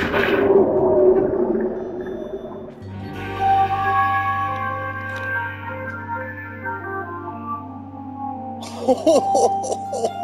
Ho ho ho ho ho!